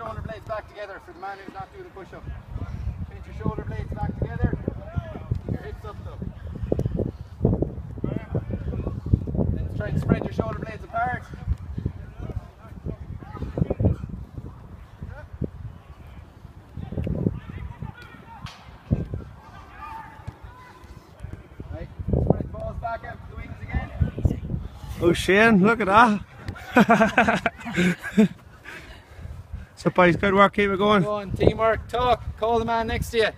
shoulder blades back together for the man who's not doing the push-up. Pinch your shoulder blades back together. Your hips up though. Then try and spread your shoulder blades apart. Right, balls back out to the wings again. Oh, Shane, look at that. So boys, good work, keep it going. Go on, teamwork, talk, call the man next to you.